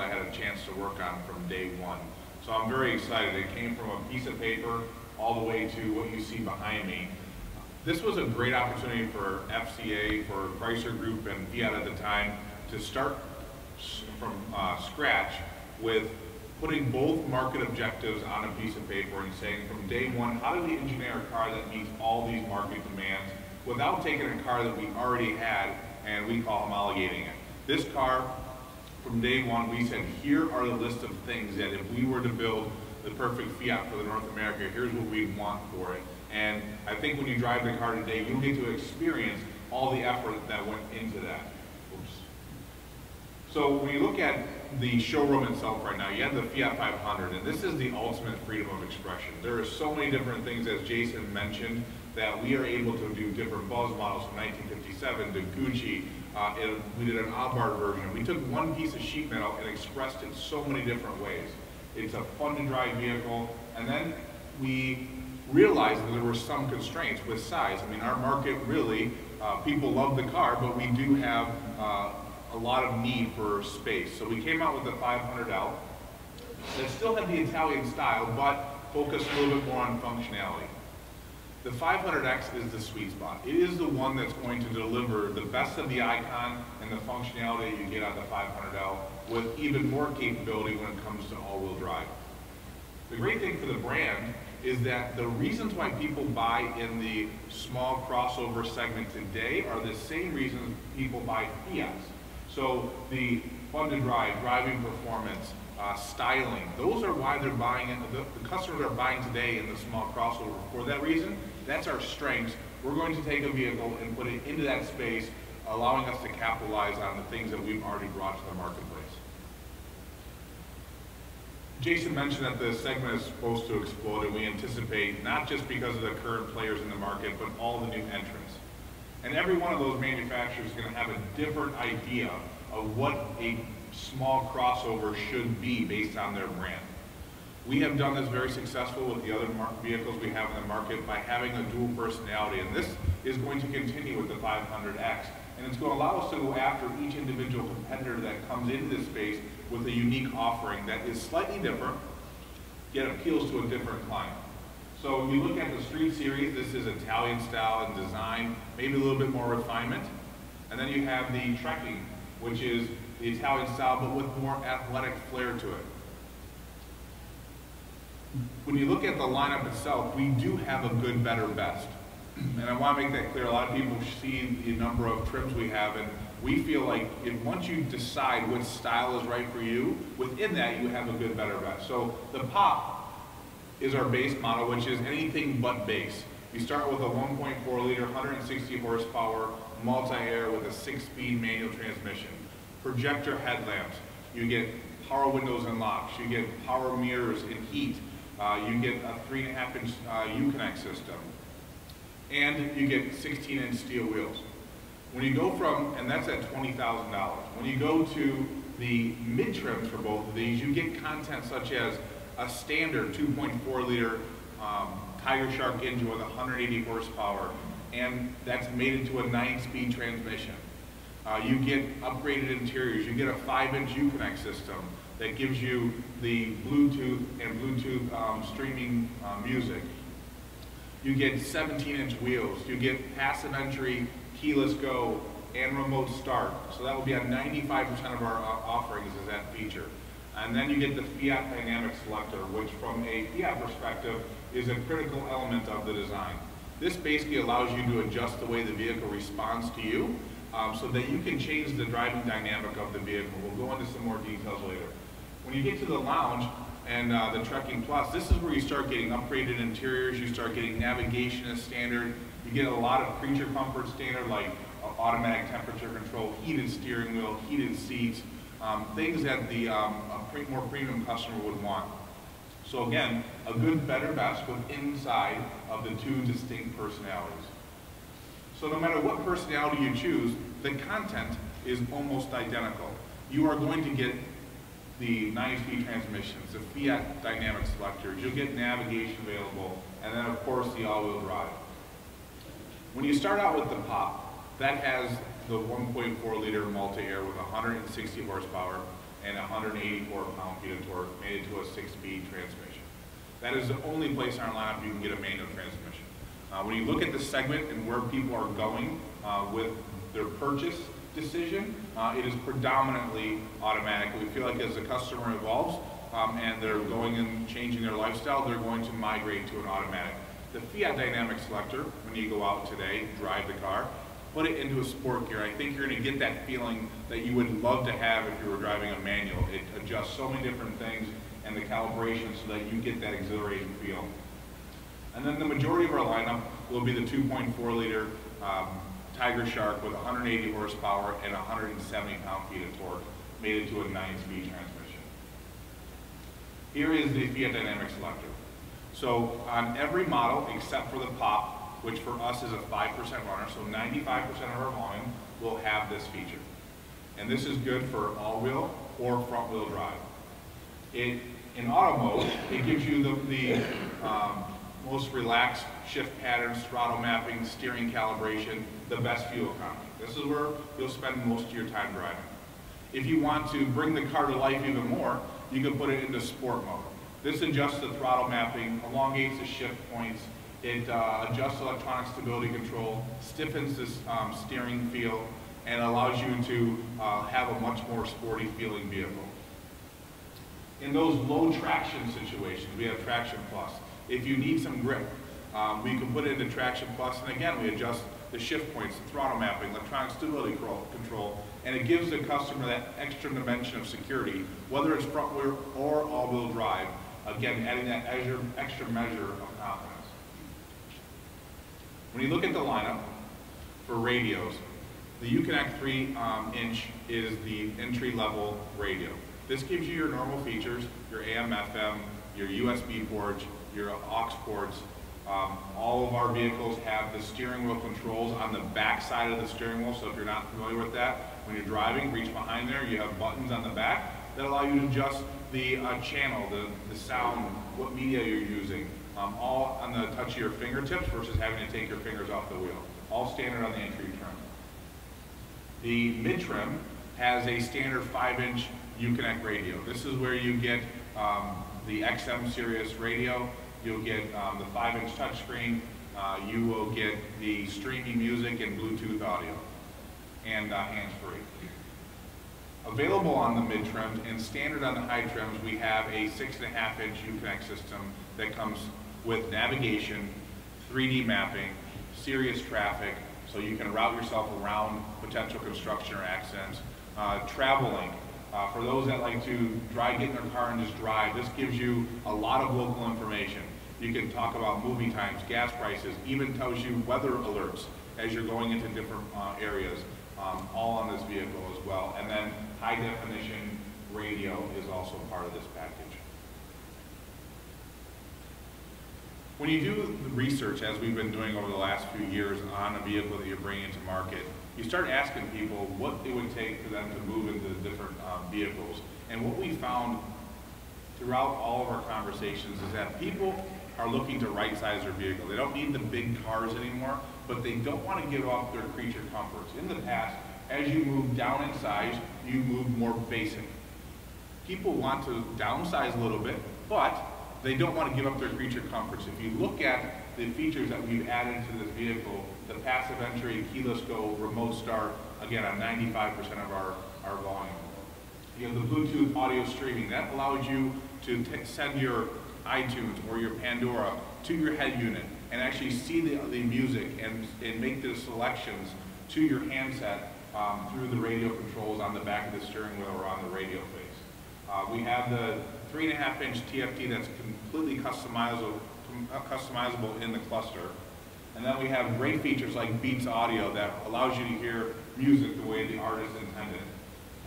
I had a chance to work on from day one. So I'm very excited. It came from a piece of paper all the way to what you see behind me. This was a great opportunity for FCA, for Chrysler Group and Fiat at the time to start from uh, scratch with putting both market objectives on a piece of paper and saying from day one, how do we engineer a car that meets all these market demands without taking a car that we already had and we call homologating it. This car, from day one, we said, here are the list of things that if we were to build the perfect Fiat for the North America, here's what we'd want for it. And I think when you drive the car today, you'll get to experience all the effort that went into that. So when you look at the showroom itself right now, you have the Fiat 500, and this is the ultimate freedom of expression. There are so many different things, as Jason mentioned, that we are able to do different Buzz models from 1957 to Gucci. Uh, and we did an Abarth version. We took one piece of sheet metal and expressed it so many different ways. It's a fun to drive vehicle, and then we realized that there were some constraints with size. I mean, our market really, uh, people love the car, but we do have uh, lot of need for space. So we came out with the 500L that still had the Italian style, but focused a little bit more on functionality. The 500X is the sweet spot. It is the one that's going to deliver the best of the Icon and the functionality you get on the 500L with even more capability when it comes to all-wheel drive. The great thing for the brand is that the reasons why people buy in the small crossover segment today are the same reasons people buy Fiats. So the fun to drive, driving performance, uh, styling. Those are why they're buying it. The, the, customers are buying today in the small crossover. For that reason, that's our strengths. We're going to take a vehicle and put it into that space, allowing us to capitalize on the things that we've already brought to the marketplace. Jason mentioned that the segment is supposed to explode, and we anticipate not just because of the current players in the market, but all the new entrants. And every one of those manufacturers is going to have a different idea of what a small crossover should be based on their brand. We have done this very successful with the other vehicles we have in the market by having a dual personality, and this is going to continue with the 500X. And it's going to allow us to go after each individual competitor that comes into this space with a unique offering that is slightly different, yet appeals to a different client. So you look at the Street Series, this is Italian style and design, maybe a little bit more refinement. And then you have the Trekking, which is the Italian style, but with more athletic flair to it. When you look at the lineup itself, we do have a good, better, best. And I want to make that clear. A lot of people see the number of trims we have, and we feel like if once you decide which style is right for you, within that you have a good, better, best. So the Pop is our base model, which is anything but base. You start with a 1.4 liter, 160 horsepower, multi-air with a six-speed manual transmission projector headlamps. You get power windows and locks. You get power mirrors and heat. Uh, you get a three and a half inch uh, Uconnect system. And you get 16 inch steel wheels. When you go from, and that's at $20,000. When you go to the mid trims for both of these, you get content such as a standard 2.4 liter um, Tigershark engine with 180 horsepower, and that's made into a nine speed transmission. Uh, you get upgraded interiors. You get a 5-inch Uconnect system that gives you the Bluetooth and Bluetooth um, streaming uh, music. You get 17-inch wheels. You get passive entry, keyless go, and remote start. So that will be on 95% of our uh, offerings is that feature. And then you get the Fiat Dynamic Selector, which from a Fiat perspective is a critical element of the design. This basically allows you to adjust the way the vehicle responds to you um, so that you can change the driving dynamic of the vehicle. We'll go into some more details later. When you get to the lounge and uh, the Trekking Plus, this is where you start getting upgraded interiors, you start getting navigation as standard, you get a lot of creature comfort standard like uh, automatic temperature control, heated steering wheel, heated seats, um, things that the um, more premium customer would want. So again, a good, better, best with inside of the two distinct personalities. So no matter what personality you choose, the content is almost identical. You are going to get the 9-speed transmissions, the Fiat dynamic selectors, you'll get navigation available, and then of course the all-wheel drive. When you start out with the POP, that has the 1.4 liter multi-air with 160 horsepower. and 184 pound-feet of torque made it to a six-speed transmission. That is the only place in our lineup you can get a manual transmission. Uh, when you look at the segment and where people are going uh, with their purchase decision, uh, it is predominantly automatic. We feel like as the customer evolves um, and they're going and changing their lifestyle, they're going to migrate to an automatic. The Fiat Dynamic Selector, when you go out today, drive the car, put it into a sport gear. I think you're going to get that feeling that you would love to have if you were driving a manual. It adjusts so many different things and the calibration so that you get that exhilarating feel. And then the majority of our lineup will be the 2.4 liter um, Tigershark with 180 horsepower and 170 pound-feet of torque made into a 9-speed transmission. Here is the Fiat Dynamic Selector. So on every model except for the Pop, which for us is a 5% runner, so 95% of our volume will have this feature. And this is good for all-wheel or front-wheel drive. It, in auto mode, it gives you the, the um, most relaxed shift patterns, throttle mapping, steering calibration, the best fuel economy. This is where you'll spend most of your time driving. If you want to bring the car to life even more, you can put it into sport mode. This adjusts the throttle mapping, elongates the shift points, it uh, adjusts electronic stability control, stiffens this um, steering feel, and allows you to uh, have a much more sporty feeling vehicle. In those low traction situations, we have Traction Plus. If you need some grip, um, we can put it into Traction Plus, and again, we adjust the shift points, the throttle mapping, electronic stability control, and it gives the customer that extra dimension of security, whether it's front wheel or all-wheel drive, again, adding that extra measure of confidence. When you look at the lineup for radios, the Uconnect 3 um, inch is the entry level radio. This gives you your normal features, your AM, FM, your USB ports, your aux ports. Um, all of our vehicles have the steering wheel controls on the back side of the steering wheel, so if you're not familiar with that, when you're driving, reach behind there, you have buttons on the back that allow you to adjust the uh, channel, the, the sound, what media you're using, um, all on the touch of your fingertips versus having to take your fingers off the wheel. All standard on the entry trim. The mid trim has a standard 5-inch Uconnect radio. This is where you get um, the XM Sirius radio, you'll get um, the 5-inch touchscreen, uh, you will get the streaming music and Bluetooth audio, and uh, hands-free. Available on the mid trims and standard on the high trims, we have a 6.5 inch Uconnect system that comes with navigation, 3D mapping, Sirius traffic, so you can route yourself around potential construction or accidents. Uh, TravelLink, uh, for those that like to drive, get in their car and just drive, this gives you a lot of local information. You can talk about movie times, gas prices, even tells you weather alerts as you're going into different uh, areas, um, all on this vehicle as well. And then high definition radio is also part of this package. When you do the research, as we've been doing over the last few years on a vehicle that you're bringing to market, you start asking people what it would take for them to move into different um, vehicles. And what we found throughout all of our conversations is that people are looking to right-size their vehicle. They don't need the big cars anymore, but they don't want to give up their creature comforts. In the past, as you move down in size, you move more basic. People want to downsize a little bit, but they don't want to give up their creature comforts. If you look at the features that we've added to this vehicle, the passive entry, keyless go, remote start, again, on 95% of our, our volume. You have the Bluetooth audio streaming. That allows you to send your iTunes or your Pandora to your head unit and actually see the, the music and, and make the selections to your handset um, through the radio controls on the back of the steering wheel or on the radio face. Uh, we have the three and a half inch TFT that's completely customizable, uh, customizable in the cluster. And then we have great features like Beats Audio that allows you to hear music the way the artist intended.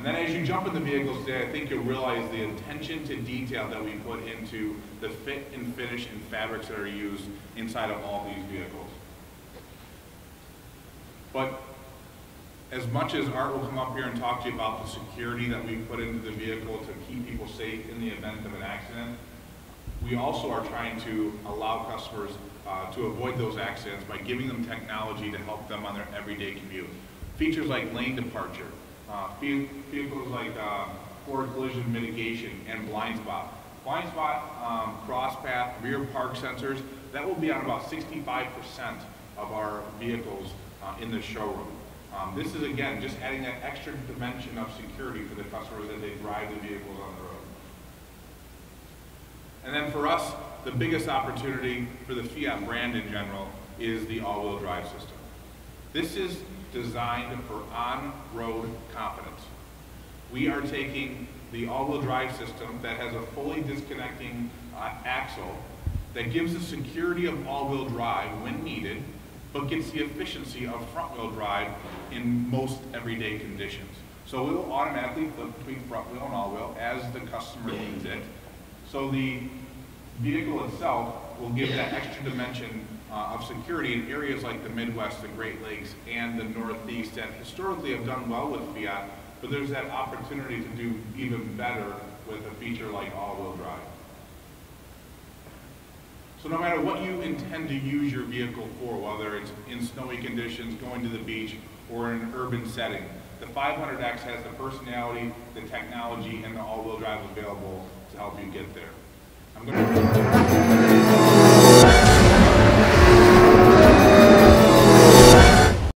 And then as you jump in the vehicles today, I think you'll realize the attention to detail that we put into the fit and finish and fabrics that are used inside of all these vehicles. But as much as Art will come up here and talk to you about the security that we put into the vehicle to keep people safe in the event of an accident, we also are trying to allow customers uh, to avoid those accidents by giving them technology to help them on their everyday commute. Features like lane departure, uh, vehicles like uh, for collision mitigation and blind spot. Blind spot, um, cross path, rear park sensors, that will be on about sixty-five percent of our vehicles uh, in the showroom. Um, This is, again, just adding that extra dimension of security for the customers as they drive the vehicles on the road. And then for us, the biggest opportunity for the Fiat brand in general is the all-wheel drive system. This is designed for on-road confidence. We are taking the all-wheel drive system that has a fully disconnecting uh, axle that gives the security of all-wheel drive when needed, but gets the efficiency of front-wheel drive in most everyday conditions. So it will automatically flip between front wheel and all-wheel as the customer needs it. So the vehicle itself will give that extra dimension uh, of security in areas like the Midwest, the Great Lakes, and the Northeast that historically have done well with Fiat, but there's that opportunity to do even better with a feature like all-wheel drive. So no matter what you intend to use your vehicle for, whether it's in snowy conditions, going to the beach, or in an urban setting, the 500X has the personality, the technology, and the all-wheel drive available to help you get there.